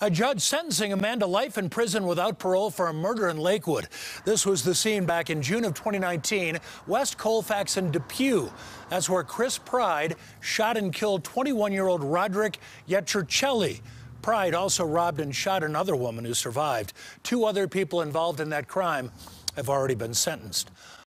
A judge sentencing a man to life in prison without parole for a murder in Lakewood. This was the scene back in June of 2019, West Colfax and Depew. That's where Chris Pride shot and killed 21 year old Roderick Vecchiarelli. Pride also robbed and shot another woman who survived. Two other people involved in that crime have already been sentenced.